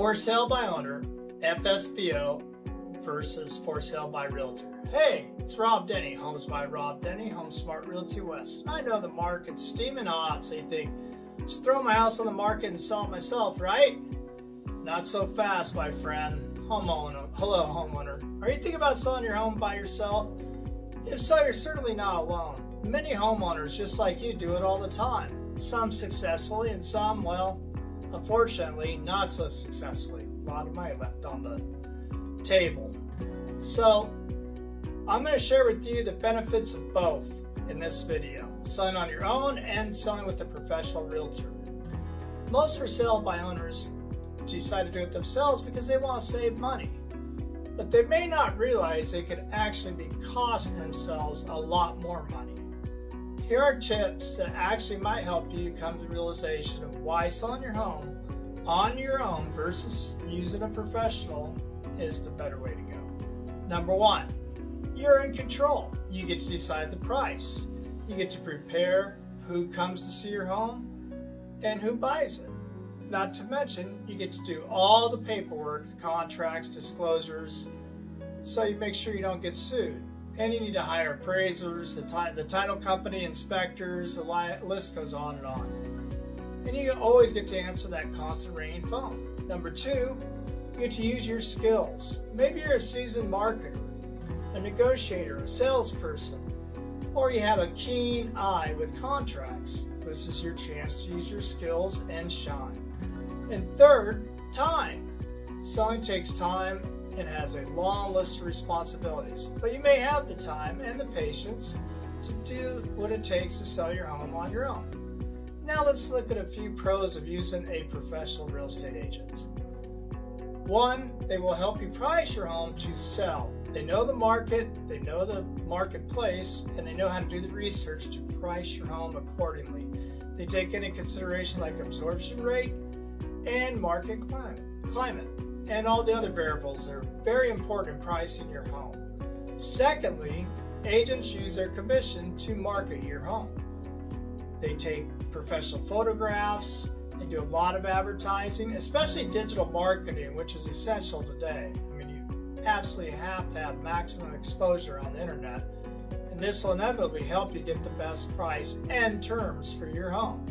For sale by owner, FSBO versus for sale by realtor. Hey, it's Rob Denny, Homes by Rob Denny, Home Smart Realty West. I know the market's steaming hot, so you think, just throw my house on the market and sell it myself, right? Not so fast, my friend. Homeowner, hello homeowner. Are you thinking about selling your home by yourself? If so, you're certainly not alone. Many homeowners, just like you, do it all the time. Some successfully and some, well, unfortunately, not so successfully. A lot of money left on the table. So, I'm going to share with you the benefits of both in this video. Selling on your own and selling with a professional realtor. Most for sale by owners decide to do it themselves because they want to save money. But they may not realize they could actually be costing themselves a lot more money. Here are tips that actually might help you come to the realization of why selling your home on your own versus using a professional is the better way to go. Number one, you're in control. You get to decide the price. You get to prepare who comes to see your home and who buys it. Not to mention, you get to do all the paperwork, contracts, disclosures, so you make sure you don't get sued. And you need to hire appraisers, the, the title company, inspectors, the list goes on and on. And you always get to answer that constant ringing phone. Number two, you get to use your skills. Maybe you're a seasoned marketer, a negotiator, a salesperson, or you have a keen eye with contracts. This is your chance to use your skills and shine. And third, time. Selling takes time and has a long list of responsibilities, but you may have the time and the patience to do what it takes to sell your home on your own. Now let's look at a few pros of using a professional real estate agent. One, they will help you price your home to sell. They know the market, they know the marketplace, and they know how to do the research to price your home accordingly. They take into consideration like absorption rate and market climate, climate and all the other variables that are very important in pricing your home. Secondly, agents use their commission to market your home. They take professional photographs, they do a lot of advertising, especially digital marketing, which is essential today. I mean, you absolutely have to have maximum exposure on the internet, and this will inevitably help you get the best price and terms for your home.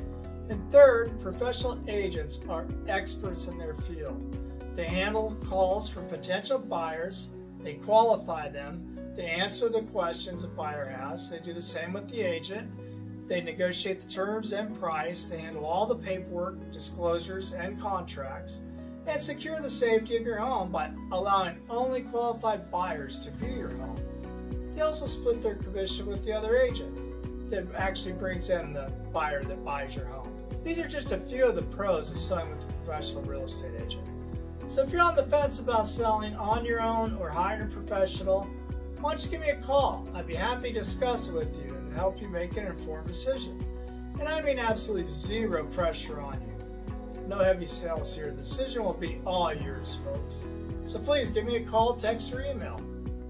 And third, professional agents are experts in their field. They handle calls from potential buyers, they qualify them, they answer the questions the buyer has, they do the same with the agent, they negotiate the terms and price. They handle all the paperwork, disclosures, and contracts, and secure the safety of your home by allowing only qualified buyers to view your home. They also split their commission with the other agent that actually brings in the buyer that buys your home. These are just a few of the pros of selling with a professional real estate agent. So if you're on the fence about selling on your own or hiring a professional, why don't you give me a call? I'd be happy to discuss it with you and help you make an informed decision. And I mean absolutely zero pressure on you. No heavy sales here. The decision will be all yours, folks. So please give me a call, text, or email.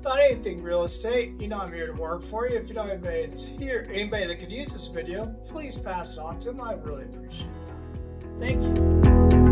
About anything real estate, you know I'm here to work for you. If you know anybody that's here, anybody that could use this video, please pass it on to them. I really appreciate that. Thank you.